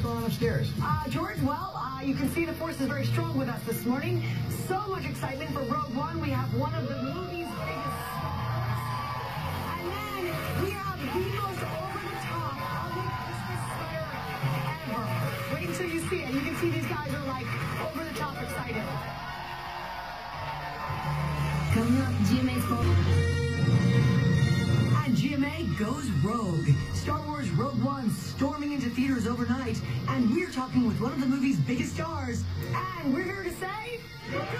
what's going on upstairs? Uh, George, well, uh, you can see the force is very strong with us this morning. So much excitement for Rogue One. We have one of the movie's biggest. And then we have the most over-the-top ugly Christmas sweater ever. Wait until you see it. You can see these guys are like over-the-top excited. Coming up, GMA's And GMA goes rogue. Star Wars Rogue One storming into theaters overnight, and we're talking with one of the movie's biggest stars. And we're here to say, good morning,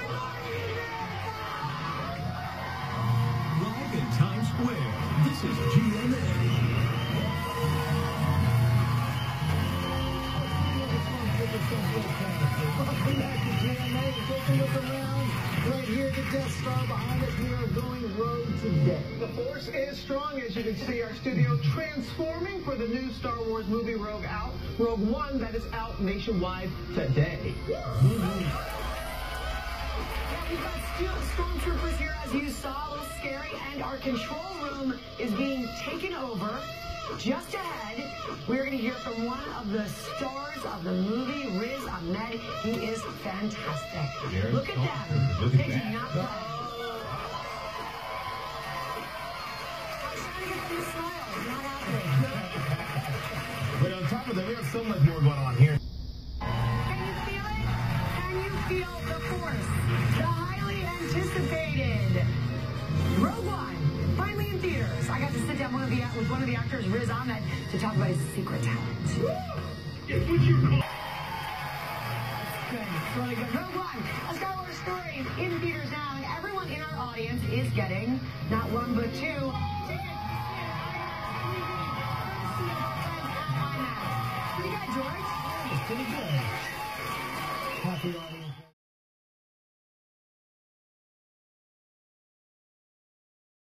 Live in Times Square, this is GMA. Welcome back to GMA. Take a look around. Right here, the Death Star behind us. We are going rogue today. The force is strong, as you can see our studio transforming for the new Star Wars movie Rogue Out, Rogue One, that is out nationwide today. Yeah, we've got stormtroopers here, as you saw, a little scary, and our control room is being taken over. Just ahead, we're going to hear from one of the stars of the movie, Riz Ahmed. He is fantastic. Look at them. Look at they do that. Of that, we have much more going on here. Can you feel it? Can you feel the force? The highly anticipated Rogue One, finally in theaters. I got to sit down one the, with one of the actors, Riz Ahmed, to talk about his secret talent. Good. It's really good. Rogue One, a Star Wars story in theaters now, and everyone in our audience is getting not one but two tickets. Happy